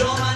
show